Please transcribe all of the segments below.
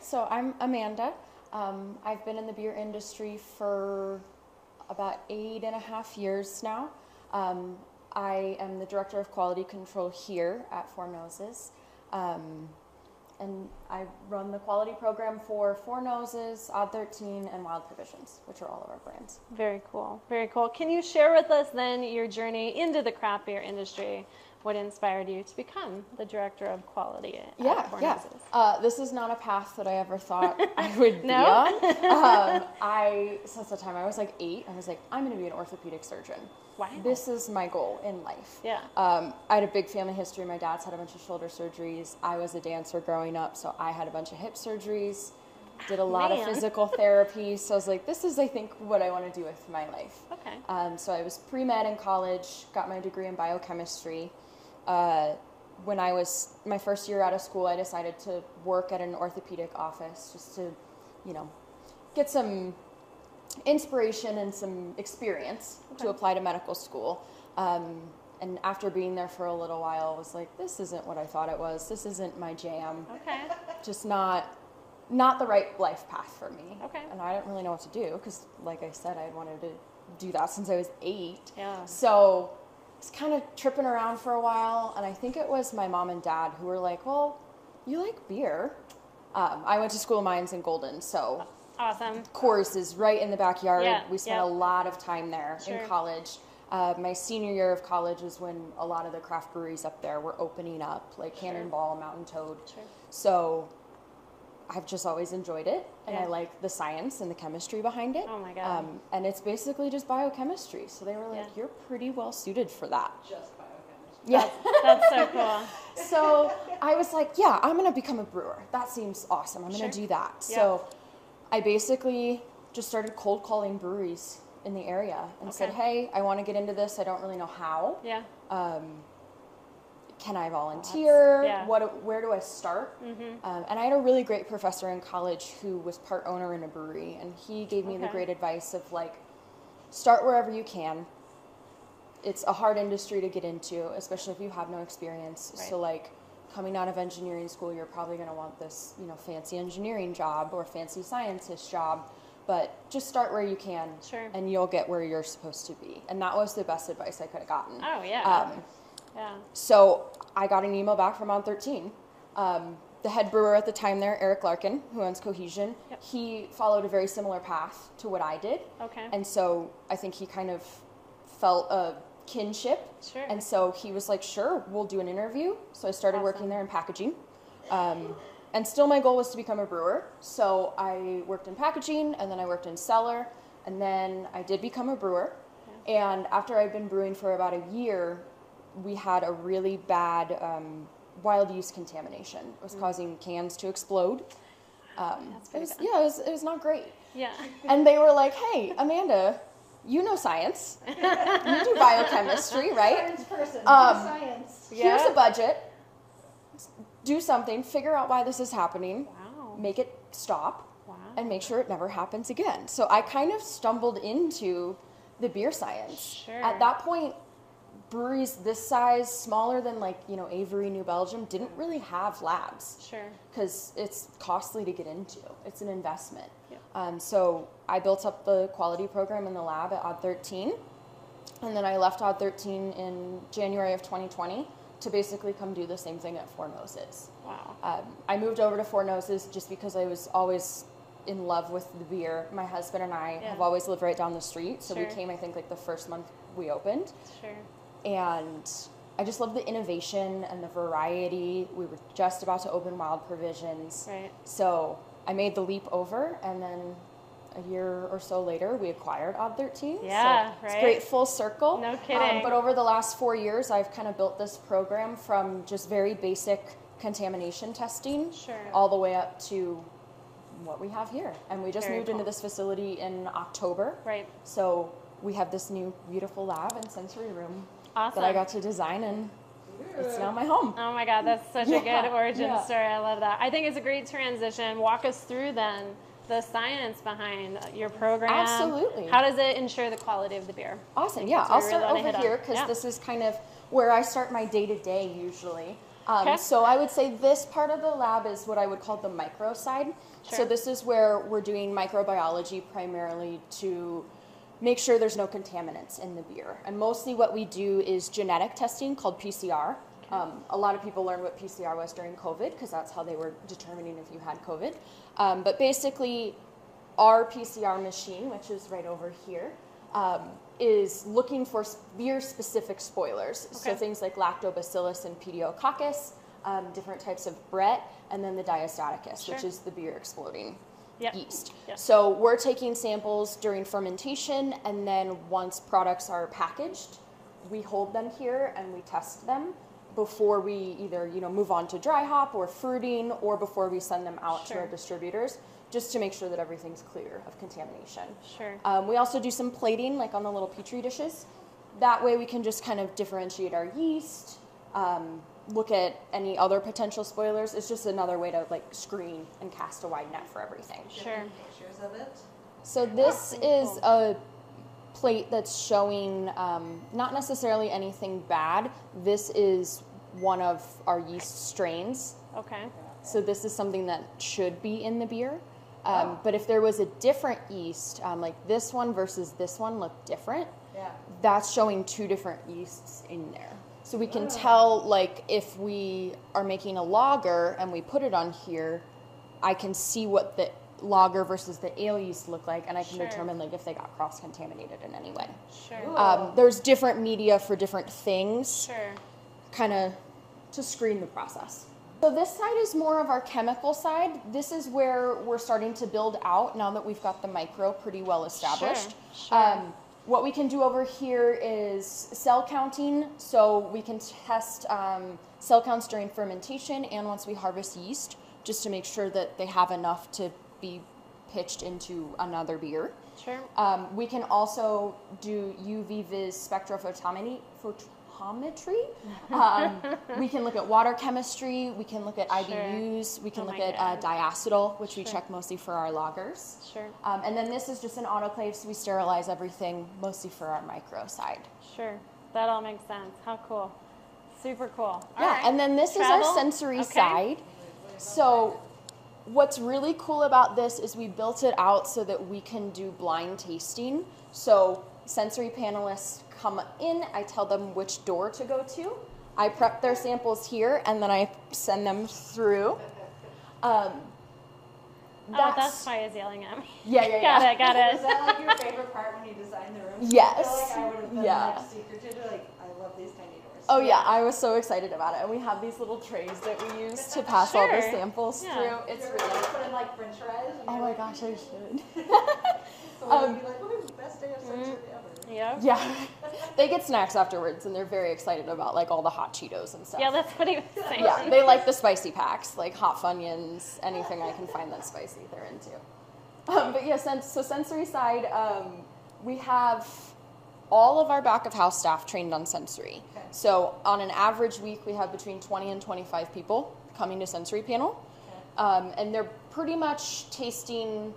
So I'm Amanda. Um, I've been in the beer industry for about eight and a half years now. Um, I am the director of quality control here at Four Noses. Um, and I run the quality program for Four Noses, Odd 13, and Wild Provisions, which are all of our brands. Very cool. Very cool. Can you share with us then your journey into the craft beer industry? What inspired you to become the director of quality at Yeah, yeah. Uh, this is not a path that I ever thought I would be on. Um, I since the time I was like eight, I was like, I'm going to be an orthopedic surgeon. Wow. This is my goal in life. Yeah. Um, I had a big family history. My dad's had a bunch of shoulder surgeries. I was a dancer growing up, so I had a bunch of hip surgeries. Did a lot of physical therapy. So I was like, this is, I think, what I want to do with my life. Okay. Um, so I was pre med in college, got my degree in biochemistry. Uh, when I was my first year out of school, I decided to work at an orthopedic office just to, you know, get some inspiration and some experience to apply to medical school. Um, and after being there for a little while, I was like, this isn't what I thought it was. This isn't my jam. Okay. Just not, not the right life path for me. Okay. And I didn't really know what to do because, like I said, I had wanted to do that since I was eight. Yeah. So I was kind of tripping around for a while, and I think it was my mom and dad who were like, "Well, you like beer." Um, I went to school of mines in Golden, so Awesome. Coors is right in the backyard. Yeah, we spent yeah. a lot of time there Sure. in college. Uh, my senior year of college is when a lot of the craft breweries up there were opening up, like Sure. Cannonball, Mountain Toad. Sure. So I've just always enjoyed it, and I like the science and the chemistry behind it. Oh my God. Um, and it's basically just biochemistry. So they were like, Yeah. "You're pretty well suited for that." Just biochemistry. Yeah. That's so cool. so I was like, "Yeah, I'm gonna become a brewer. That seems awesome. I'm gonna Sure. do that." Yeah. So I basically just started cold calling breweries in the area and said, "Hey, I want to get into this. I don't really know how. Yeah. Um, can I volunteer? yeah. What? Where do I start?" Mm-hmm. Um, and I had a really great professor in college who was part owner in a brewery, and he gave me the great advice of like, start wherever you can. It's a hard industry to get into, especially if you have no experience. Right. So like, coming out of engineering school, you're probably going to want this, you know, fancy engineering job or fancy scientist job. But just start where you can, Sure. and you'll get where you're supposed to be. And that was the best advice I could have gotten. Oh yeah. Um, yeah. so I got an email back from Odd 13. Um, the head brewer at the time there, Eric Larkin, who owns Cohesion, Yep. he followed a very similar path to what I did. Okay. And so I think he kind of felt a kinship. Sure. And so he was like, sure, we'll do an interview. So I started Awesome. working there in packaging. Um, and still, my goal was to become a brewer. So I worked in packaging and then I worked in cellar. And then I did become a brewer. And after I'd been brewing for about a year, we had a really bad um, wild yeast contamination. It was causing cans to explode. Um, Mm. That's it was, bad. yeah, it was, it was not great. yeah. And they were like, hey, Amanda, you know science. you do biochemistry, right? Science person. Um, science. Here's Yeah. a budget. Do something, figure out why this is happening, Wow. make it stop, Wow. and make sure it never happens again. So I kind of stumbled into the beer science. Sure. At that point, breweries this size, smaller than like, you know, Avery, New Belgium, didn't really have labs Sure. because it's costly to get into. It's an investment. Yep. Um, so I built up the quality program in the lab at Odd 13, and then I left Odd 13 in January of 2020 to basically come do the same thing at Four Noses. Wow. Um, I moved over to Four Noses just because I was always in love with the beer. My husband and I Yeah. have always lived right down the street, so we came I think like the first month we opened Sure. And I just love the innovation and the variety. We were just about to open Wild Provisions. Right. So I made the leap over, and then a year or so later, we acquired Odd 13. Yeah, so It's right? great full circle. No Um, kidding. but over the last four years, I've kind of built this program from just very basic contamination testing Sure. all the way up to what we have here. And we just Very moved into this facility in October. Right. So we have this new beautiful lab and sensory room Awesome. that I got to design, and it's now my home. Oh my God, that's such a good origin yeah. story. I love that. I think it's a great transition. Walk us through then the science behind your program. Absolutely. How does it ensure the quality of the beer? Awesome. Yeah, I'll start over here because Yeah. this is kind of where I start my day to day usually. Um, Okay. So I would say this part of the lab is what I would call the micro side. Sure. So this is where we're doing microbiology primarily to make sure there's no contaminants in the beer. And mostly what we do is genetic testing called PCR. Um, a lot of people learned what PCR was during COVID because that's how they were determining if you had COVID. Um, but basically, our PCR machine, which is right over here, um, is looking for beer-specific spoilers. So things like lactobacillus and pediococcus, um, different types of Brett, and then the diastaticus, which is the beer exploding Yep. yeast. Yep. So we're taking samples during fermentation, and then once products are packaged, we hold them here and we test them before we either you know move on to dry hop or fruiting, or before we send them out to our distributors, just to make sure that everything's clear of contamination. Sure. Um, we also do some plating, like on the little petri dishes. That way, we can just kind of differentiate our yeast, um, look at any other potential spoilers. It's just another way to like screen and cast a wide net for everything. Sure. Pictures of it. So this pretty is cool. a plate that's showing um, not necessarily anything bad. This is one of our yeast strains. Okay. So this is something that should be in the beer. Um, But if there was a different yeast, um, like this one versus this one look different, Yeah. that's showing two different yeasts in there. So we can tell, like, if we are making a lager and we put it on here, I can see what the lager versus the ale yeast look like, and I can Sure. determine like if they got cross contaminated in any way. Sure. Um, there's different media for different things, Sure. kind of to screen the process. So this side is more of our chemical side. This is where we're starting to build out now that we've got the micro pretty well established. Sure. Um, what we can do over here is cell counting. So we can test um, cell counts during fermentation and once we harvest yeast, just to make sure that they have enough to be pitched into another beer. Sure. Um, we can also do UV vis spectrophotometry. Photometry. Um, we can look at water chemistry. We can look at IBUs. We can Oh look at uh, diacetyl, which we check mostly for our lagers. Sure. Um, and then this is just an autoclave, so we sterilize everything mostly for our micro side. Sure. That all makes sense. How cool. Super cool. All yeah, right. and then this Travel? is our sensory Okay. side. So, what's really cool about this is we built it out so that we can do blind tasting. So, sensory panelists come in, I tell them which door to go to. I prep their samples here and then I send them through. Um, Oh, that's why he's yelling at me. Yeah, yeah, yeah. got it. Got Was it. that like your favorite part when you designed the room? Yes. I feel like I would have been Yeah. like secretive, like I love these tiny doors. Oh yeah, I was so excited about it. And we have these little trays that we use to pass all the samples Yeah. through. It's You really ever put in like French fries. Oh my gosh, I should. So Um, it'd be like, the best day of sensory Yep. Yeah, they get snacks afterwards, and they're very excited about like all the hot Cheetos and stuff. Yeah, that's what he was saying. yeah, they like the spicy packs, like hot funyuns, anything I can find that's spicy, they're into. Um, but yeah, so sensory side, um, we have all of our back of house staff trained on sensory. Okay. So on an average week, we have between 20 and 25 people coming to sensory panel, um, and they're pretty much tasting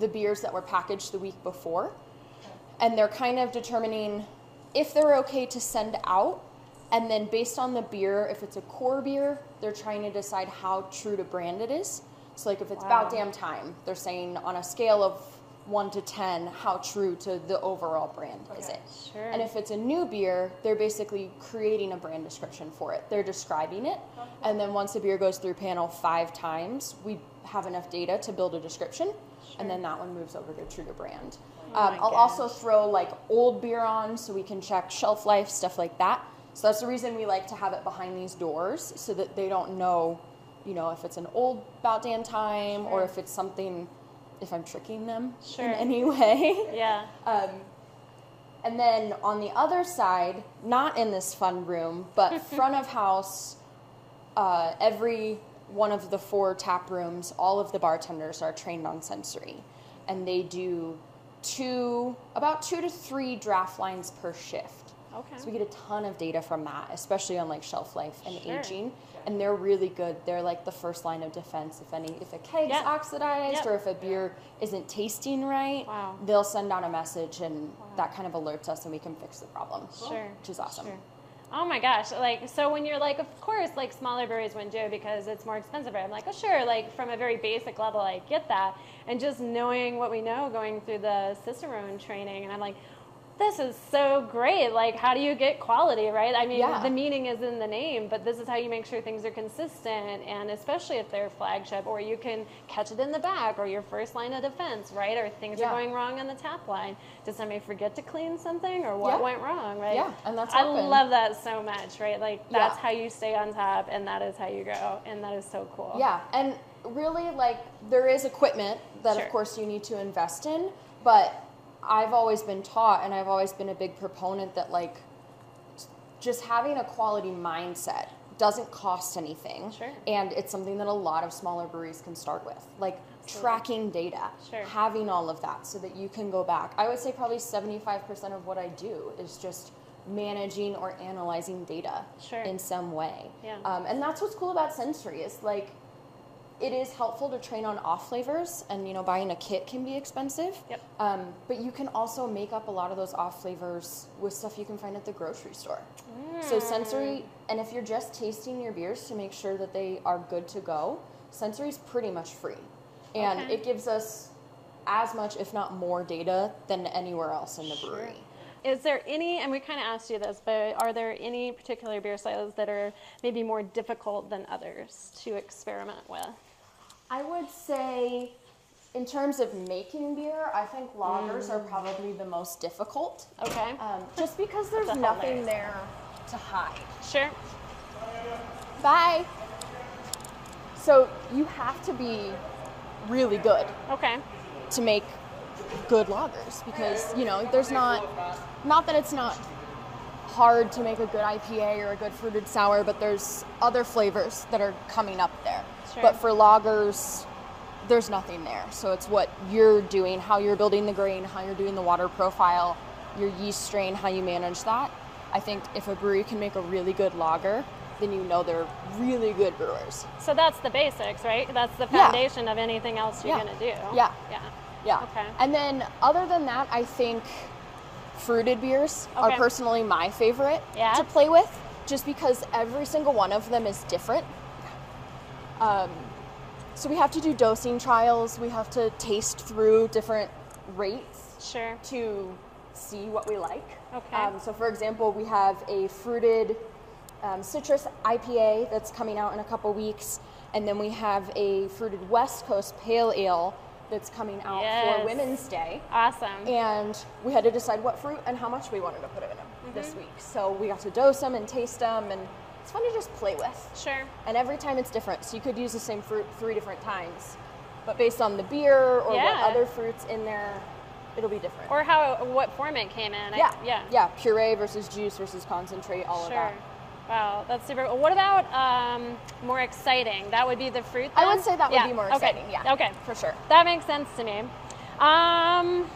the beers that were packaged the week before and they're kind of determining if they're okay to send out and then based on the beer if it's a core beer they're trying to decide how true to brand it is. So like if it's about damn time they're saying on a scale of 1 to 10 how true to the overall brand is it. Sure. and if it's a new beer they're basically creating a brand description for it. They're describing it. And then once the beer goes through panel five times we have enough data to build a description. And then that one moves over to true to brand um, my I'll also throw like old beer on so we can check shelf life, stuff like that. So that's the reason we like to have it behind these doors so that they don't know, you know, if it's an old about damn time or if it's something, if I'm tricking them Sure. in any way. yeah. Um, and then on the other side, not in this fun room, but front of house, uh, every one of the four tap rooms, all of the bartenders are trained on sensory. And they do two, about two to three draft lines per shift. Okay. So we get a ton of data from that, especially on like shelf life and Sure. aging. And they're really good. They're like the first line of defense if any if a keg's Yeah. oxidized Yep. or if a beer isn't tasting right, Wow. they'll send out a message and that kind of alerts us and we can fix the problem. Sure. Which is awesome. Sure. Oh my gosh! Like so, when you're like, of course, like smaller breweries win do because it's more expensive. Right? I'm like, oh sure. Like from a very basic level, I get that. And just knowing what we know, going through the Cicerone training, and I'm like, this is so great. Like, how do you get quality, right? I mean, Yeah. the meaning is in the name, but this is how you make sure things are consistent, and especially if they're flagship, or you can catch it in the back, or your first line of defense, right? Or things Yeah. are going wrong on the tap line. Did somebody forget to clean something, or what Yeah. went wrong, right? Yeah, and that's I happened. love that so much, right? Like, that's how you stay on top, and that is how you go, and that is so cool. Yeah, and really, like, there is equipment that, Sure. of course, you need to invest in, but I've always been taught, and I've always been a big proponent that, like, just having a quality mindset doesn't cost anything. Sure. And it's something that a lot of smaller breweries can start with. Like, Absolutely. tracking data, Sure. having all of that so that you can go back. I would say probably 75% of what I do is just managing or analyzing data Sure. in some way. Yeah. Um, and that's what's cool about sensory is like it is helpful to train on off flavors and you know buying a kit can be expensive Yep. um, but you can also make up a lot of those off flavors with stuff you can find at the grocery store so sensory and if you're just tasting your beers to make sure that they are good to go sensory is pretty much free and Okay. it gives us as much if not more data than anywhere else in the Sure. brewery Is there any, and we kind of asked you this, but are there any particular beer styles that are maybe more difficult than others to experiment with? I would say, in terms of making beer, I think lagers Mm. are probably the most difficult. Okay. Um, just because there's nothing there to hide. Sure. Bye. So you have to be really good Okay. to make good lagers because you know there's not not that it's not hard to make a good IPA or a good fruited sour, but there's other flavors that are coming up there. Sure. But for lagers, there's nothing there. So it's what you're doing, how you're building the grain, how you're doing the water profile, your yeast strain, how you manage that. I think if a brewery can make a really good lager, then you know they're really good brewers. So that's the basics, right? That's the Yeah. foundation of anything else you're Yeah. going to do. Yeah. Yeah. Yeah. Okay. And then other than that, I think fruited beers are personally my favorite Yeah. to play with, just because every single one of them is different. Um, so we have to do dosing trials. We have to taste through different rates Sure. to see what we like. Okay. Um, so, for example, we have a fruited um, citrus IPA that's coming out in a couple weeks, and then we have a fruited West Coast Pale Ale that's coming out Yes. for Women's Day. Awesome. And we had to decide what fruit and how much we wanted to put in them Mm-hmm. this week. So we got to dose them and taste them, and it's fun to just play with. Sure. And every time it's different. So you could use the same fruit three different times, but based on the beer or Yeah. what other fruits in there, it'll be different. Or how, what form it came in. I- yeah, yeah. yeah, puree versus juice versus concentrate, all Sure. of that. Wow, that's super. What about um, more exciting? That would be the fruit. I would say that would be more okay, exciting. Yeah, Okay. for sure. That makes sense to me. Um,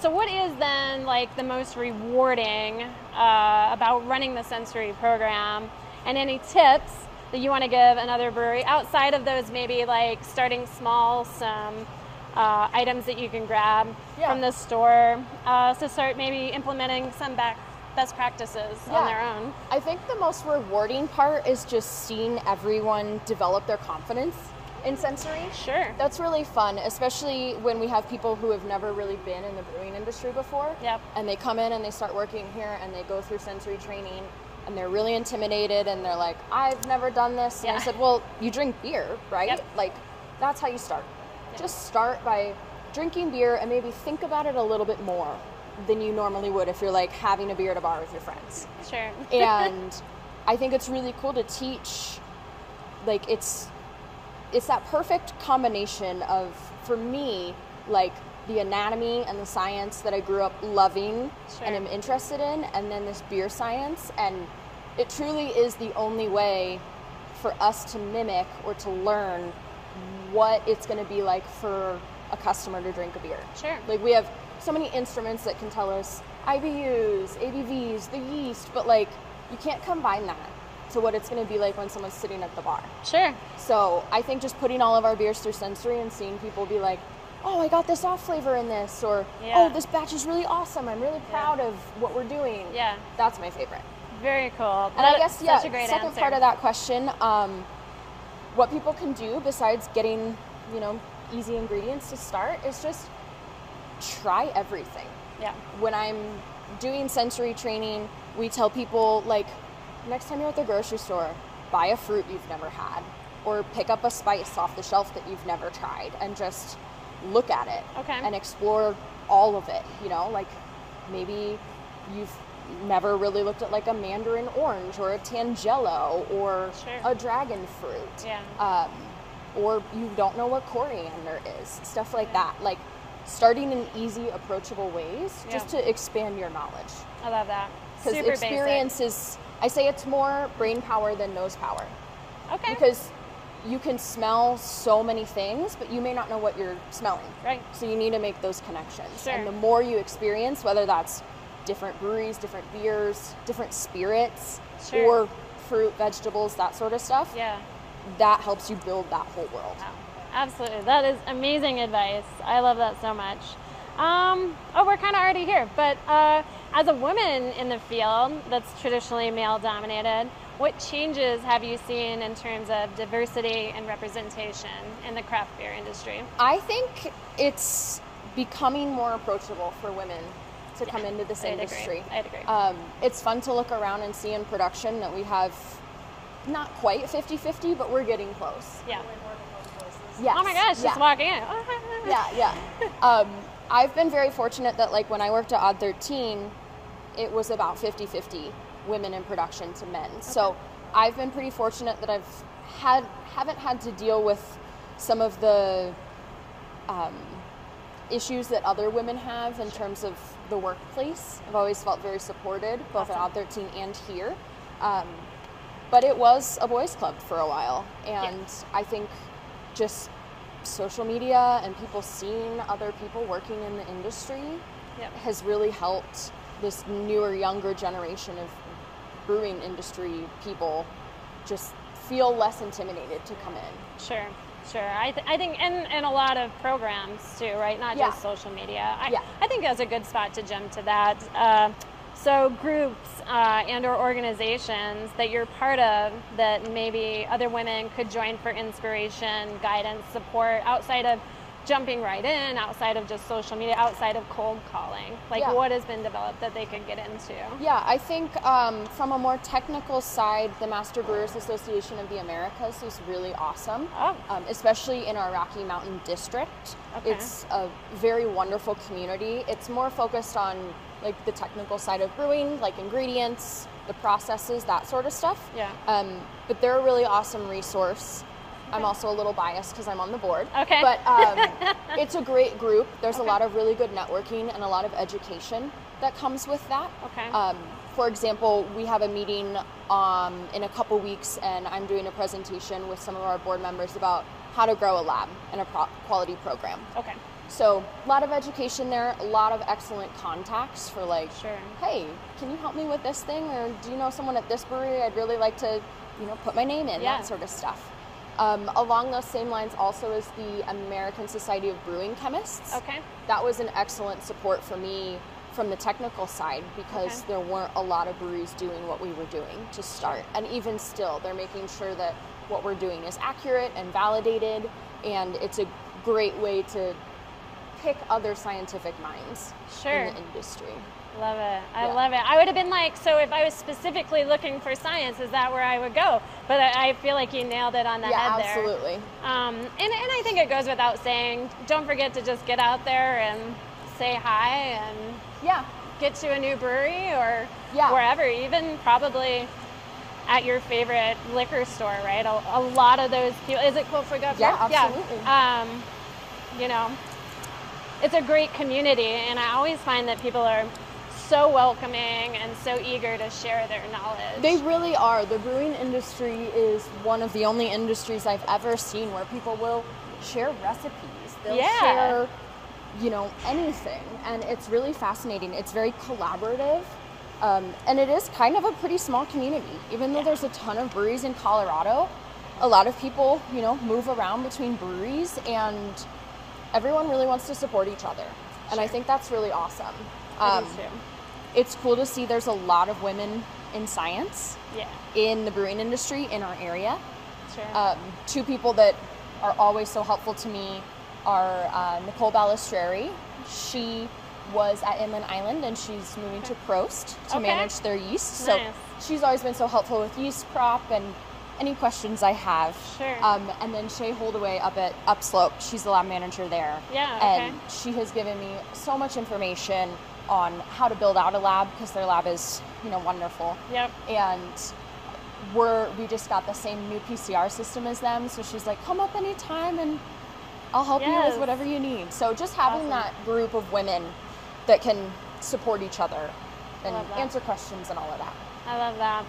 so, what is then like the most rewarding uh, about running the sensory program, and any tips that you want to give another brewery outside of those maybe like starting small, some uh, items that you can grab Yeah. from the store uh, to start maybe implementing some back best practices on their own. I think the most rewarding part is just seeing everyone develop their confidence in sensory. Sure. That's really fun, especially when we have people who have never really been in the brewing industry before. Yep. And they come in and they start working here and they go through sensory training and they're really intimidated and they're like, I've never done this. And I said, Well, you drink beer, right? Yep. Like, that's how you start. Just start by drinking beer and maybe think about it a little bit more than you normally would if you're like having a beer at a bar with your friends Sure. and I think it's really cool to teach like it's it's that perfect combination of for me like the anatomy and the science that I grew up loving Sure. and am interested in and then this beer science and it truly is the only way for us to mimic or to learn what it's going to be like for a customer to drink a beer. Sure. Like we have so many instruments that can tell us IBUs, ABVs, the yeast, but like you can't combine that to what it's going to be like when someone's sitting at the bar. Sure. So I think just putting all of our beers through sensory and seeing people be like, "Oh, I got this off flavor in this," or Yeah. "Oh, this batch is really awesome. I'm really proud of what we're doing." Yeah. that's my favorite. Very cool. And I guess yeah, such a great second answer. part of that question, um, what people can do besides getting you know easy ingredients to start is just try everything. Yeah. When I'm doing sensory training, we tell people like next time you're at the grocery store, buy a fruit you've never had, or pick up a spice off the shelf that you've never tried, and just look at it Okay. and explore all of it. You know, like maybe you've never really looked at like a mandarin orange or a tangelo or Sure. a dragon fruit. Yeah. Um, or you don't know what coriander is. Stuff like that. Like starting in easy, approachable ways just to expand your knowledge. I love that. Because experience is, I say it's more brain power than nose power. Okay. Because you can smell so many things, but you may not know what you're smelling. Right. So you need to make those connections. Sure. And the more you experience, whether that's different breweries, different beers, different spirits, Sure. or fruit, vegetables, that sort of stuff, Yeah. that helps you build that whole world. Wow. Absolutely. That is amazing advice. I love that so much. Um, oh, we're kind of already here, but uh, as a woman in the field that's traditionally male dominated, what changes have you seen in terms of diversity and representation in the craft beer industry? I think it's becoming more approachable for women to come into this I'd agree. industry. I'd agree. Um, it's fun to look around and see in production that we have not quite 50 50, but we're getting close. Yeah. Way more than most places. Yes. Oh my gosh, yeah. just walking in. Yeah, yeah. um, I've been very fortunate that, like, when I worked at Odd 13, it was about 50 50 women in production to men. So I've been pretty fortunate that I've had haven't had to deal with some of the um, issues that other women have in terms of the workplace. I've always felt very supported, both at Odd 13 and here. Um, but it was a boys' club for a while, and I think just social media and people seeing other people working in the industry Yep. has really helped this newer, younger generation of brewing industry people just feel less intimidated to come in. Sure, sure. I, th- I think, and, and a lot of programs too, right? Not Yeah. just social media. I, Yeah. I think that's a good spot to jump to that. Uh, so groups uh, and or organizations that you're part of that maybe other women could join for inspiration, guidance, support outside of jumping right in, outside of just social media, outside of cold calling. Like Yeah. what has been developed that they could get into? Yeah, I think um, from a more technical side, the Master Brewers Association of the Americas is really awesome, Oh. um, especially in our Rocky Mountain district. Okay. It's a very wonderful community. It's more focused on like the technical side of brewing, like ingredients, the processes, that sort of stuff. Yeah. Um, but they're a really awesome resource. I'm also a little biased because I'm on the board. Okay. But um, it's a great group. There's Okay. a lot of really good networking and a lot of education that comes with that. Okay. Um, for example, we have a meeting um, in a couple weeks, and I'm doing a presentation with some of our board members about how to grow a lab and a pro- quality program. Okay. So, a lot of education there, a lot of excellent contacts for like, Sure. hey, can you help me with this thing? Or do you know someone at this brewery? I'd really like to, you know, put my name in, Yeah. that sort of stuff. Um, along those same lines, also is the American Society of Brewing Chemists. Okay. That was an excellent support for me from the technical side because Okay. there weren't a lot of breweries doing what we were doing to start. And even still, they're making sure that what we're doing is accurate and validated, and it's a great way to pick other scientific minds Sure. in the industry. Love it. I Yeah. love it. I would have been like, so if I was specifically looking for science, is that where I would go? But I, I feel like you nailed it on the yeah, head there. absolutely. Um, and, and I think it goes without saying, don't forget to just get out there and say hi and Yeah, get to a new brewery or Yeah. wherever, even probably at your favorite liquor store, right? A, a lot of those people, is it Quote for Governor? Yeah, absolutely. Um, you know, it's a great community, and I always find that people are so welcoming and so eager to share their knowledge. They really are. The brewing industry is one of the only industries I've ever seen where people will share recipes. They'll Yeah. share, you know, anything. And it's really fascinating. It's very collaborative. Um, and it is kind of a pretty small community. Even though there's a ton of breweries in Colorado, a lot of people, you know, move around between breweries and everyone really wants to support each other. And I think that's really awesome. I Um. It's cool to see there's a lot of women in science Yeah. in the brewing industry in our area. Sure. Um, two people that are always so helpful to me are uh, Nicole Balistreri. She was at Inland Island and she's moving to Prost to Okay. manage their yeast. So Nice. she's always been so helpful with yeast prop and any questions I have. Sure. Um, and then Shay Holdaway up at Upslope, she's the lab manager there. Yeah, okay. And she has given me so much information on how to build out a lab because their lab is, you know, wonderful yep. and we're we just got the same new PCR system as them. So she's like, come up anytime and I'll help you with whatever you need. So just having Awesome. that group of women that can support each other and answer questions and all of that. I love that.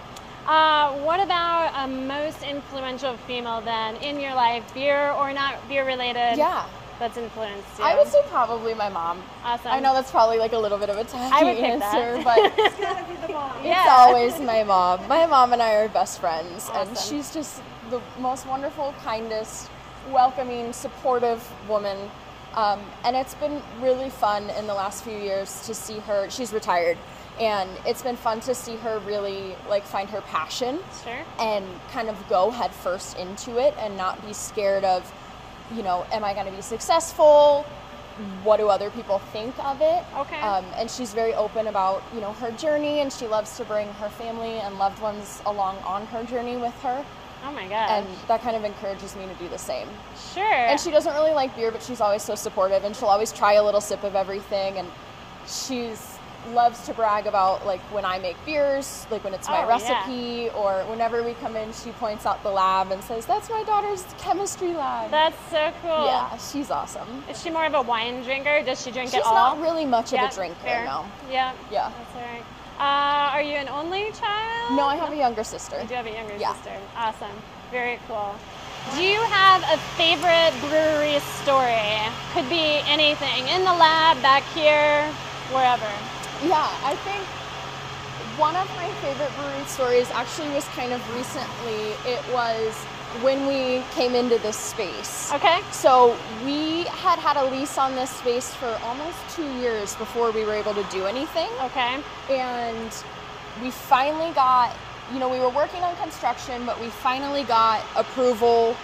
Uh, what about a most influential female then in your life, beer or not beer related? Yeah. That's influenced you. I would say probably my mom. Awesome. I know that's probably like a little bit of a tacky I that. answer, but It's gotta be the mom. Yeah. It's always my mom. My mom and I are best friends, and she's just the most wonderful, kindest, welcoming, supportive woman. Um, and it's been really fun in the last few years to see her. She's retired, and it's been fun to see her really like find her passion Sure. and kind of go headfirst into it and not be scared of, you know, am I going to be successful? What do other people think of it? Okay. Um, and she's very open about, you know, her journey and she loves to bring her family and loved ones along on her journey with her. Oh my god! And that kind of encourages me to do the same. sure. And she doesn't really like beer, but she's always so supportive and she'll always try a little sip of everything. And she's loves to brag about like when I make beers, like when it's my Oh, yeah. recipe, or whenever we come in, she points out the lab and says, "That's my daughter's chemistry lab." That's so cool. yeah, she's awesome. Is she more of a wine drinker? Does she drink She's it all? not really much Yeah, of a drinker, fair. no. Yeah. Yeah. That's all right. Uh, are you an only child? No, I have a younger sister. You do have a younger Yeah. sister. Awesome. Very cool. Do you have a favorite brewery story? Could be anything in the lab, back here, wherever. Yeah, I think one of my favorite brewery stories actually was kind of recently. It was when we came into this space. Okay. So we had had a lease on this space for almost two years before we were able to do anything. Okay. And we finally got, you know, we were working on construction, but we finally got approval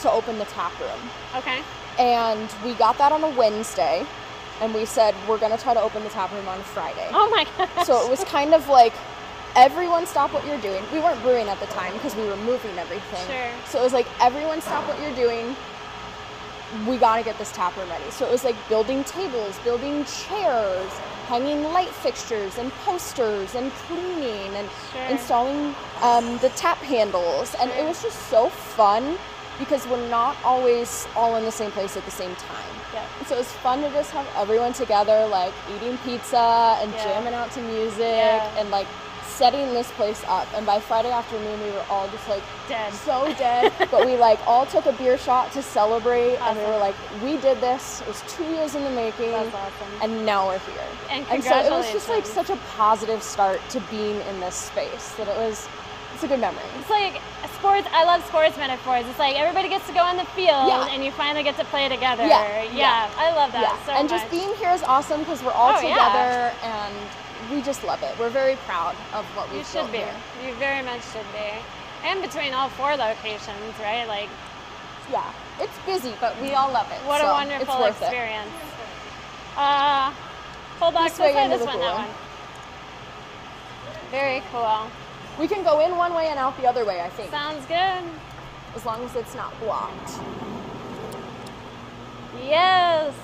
to open the tap room. Okay. And we got that on a Wednesday. And we said, we're going to try to open the tap room on Friday. Oh my gosh. So it was kind of like everyone stop what you're doing. We weren't brewing at the time because we were moving everything. Sure. So it was like everyone stop what you're doing. We got to get this tap room ready. So it was like building tables, building chairs, hanging light fixtures and posters and cleaning and Sure. installing um, the tap handles. And it was just so fun because we're not always all in the same place at the same time. Yep. So it was fun to just have everyone together, like eating pizza and Yeah. jamming out to music Yeah. and like setting this place up. And by Friday afternoon, we were all just like Dead. so dead. but we like all took a beer shot to celebrate, and we were like, we did this. It was two years in the making, awesome. and now we're here. And so it was just like such a positive start to being in this space that it was. It's a good memory. It's like sports. I love sports metaphors. It's like everybody gets to go on the field, Yeah. and you finally get to play together. Yeah, Yeah, yeah. I love that yeah, so and much. just being here is awesome because we're all Oh, together and we just love it. We're very proud of what we've you should be. here. You very much should be. And between all four locations, right? Like, Yeah, it's busy, but we all love it. what so a wonderful worth it. experience. Uh, full box way way, this one, that one. Very cool. We can go in one way and out the other way, I think, Sounds good. as long as it's not blocked. Yes.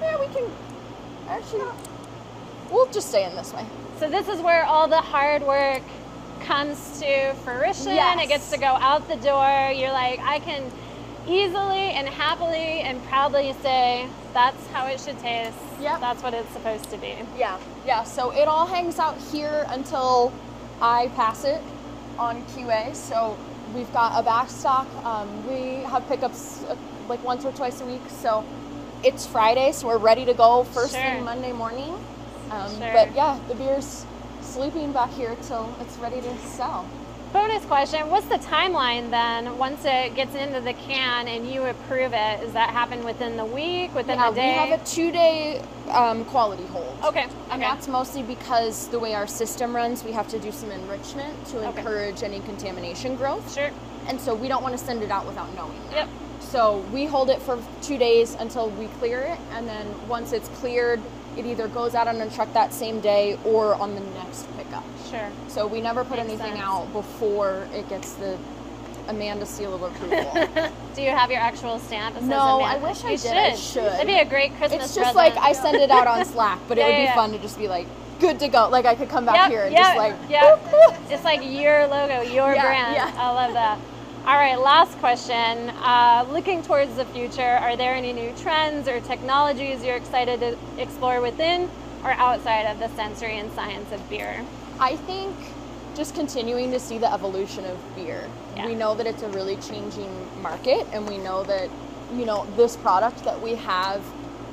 Yeah, we can. Actually, we'll just stay in this way. So this is where all the hard work comes to fruition. Yes. It gets to go out the door. You're like, I can easily and happily and proudly say that's how it should taste. Yeah. That's what it's supposed to be. Yeah, yeah. So it all hangs out here until I pass it on QA. So we've got a back stock. Um, we have pickups uh, like once or twice a week. So it's Friday, so we're ready to go first Sure. thing Monday morning. Um, Sure. But yeah, the beer's sleeping back here till it's ready to sell. Bonus question: What's the timeline then? Once it gets into the can and you approve it, does that happen within the week, within Yeah, the day? we have a two-day um, quality hold. Okay, And okay. that's mostly because the way our system runs, we have to do some enrichment to Okay. encourage any contamination growth. Sure. And so we don't want to send it out without knowing that. Yep. So we hold it for two days until we clear it, and then once it's cleared, it either goes out on a truck that same day or on the next pickup. Sure. So we never put Makes anything sense. out before it gets the Amanda seal of approval. Do you have your actual stamp? that says No, I wish I you did. I Should. should. That'd be a great Christmas it's just present. like I send it out on Slack, but Yeah, it would be yeah. fun to just be like, good to go. Like I could come back Yep, here and yep, just like, yeah. It's like your logo, your Yeah, brand. I love that. All right, last question. Uh, looking towards the future, are there any new trends or technologies you're excited to explore within or outside of the sensory and science of beer? I think just continuing to see the evolution of beer. Yeah. We know that it's a really changing market, and we know that you know this product that we have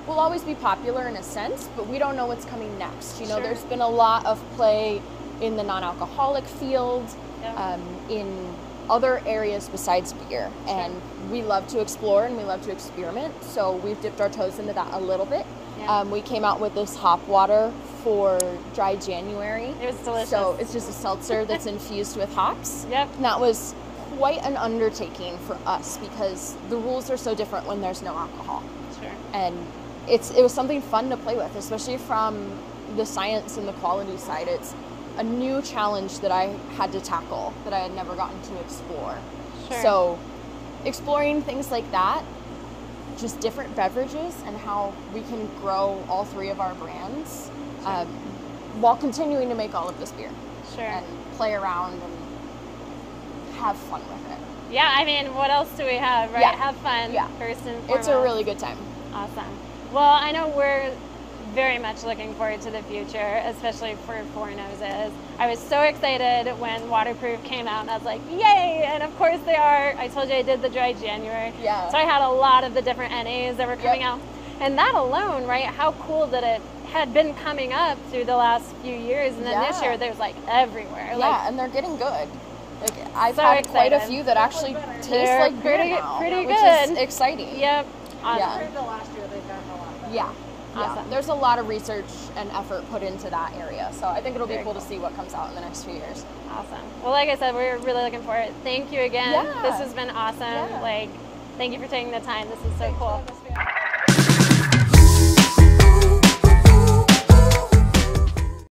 will always be popular in a sense, but we don't know what's coming next. You know, Sure. there's been a lot of play in the non-alcoholic field, Yeah. um, in other areas besides beer, and we love to explore and we love to experiment. So we've dipped our toes into that a little bit. Yeah. Um, we came out with this hop water for dry January. It was delicious. So it's just a seltzer that's infused with hops. Yep. And that was quite an undertaking for us because the rules are so different when there's no alcohol. Sure. And it's it was something fun to play with, especially from the science and the quality side. It's a new challenge that I had to tackle that I had never gotten to explore. Sure. So exploring things like that, just different beverages and how we can grow all three of our brands um, while continuing to make all of this beer Sure. and play around and have fun with it. Yeah, I mean, what else do we have, right? Yeah. Have fun. Yeah. First and foremost. It's a really good time. Awesome. Well, I know we're very much looking forward to the future, especially for Four Noses. I was so excited when Waterproof came out, and I was like, yay! And of course they are. I told you I did the dry January. Yeah. So I had a lot of the different NAs that were coming Yep. out. And that alone, right? How cool that it had been coming up through the last few years. And then this year, there's like everywhere. yeah, Like, and they're getting good. Like I've So had quite a few that actually taste They're like beer pretty- now, pretty which good. is exciting. yep. Awesome. Yeah. Compared to last year, they've gotten a lot better. Yeah. Yeah. There's a lot of research and effort put into that area. So I think it'll be Very cool, cool. to see what comes out in the next few years. Awesome. Well, like I said, we're really looking forward. Thank you again. Yeah. This has been awesome. Yeah. Like, thank you for taking the time. This is so Thanks cool.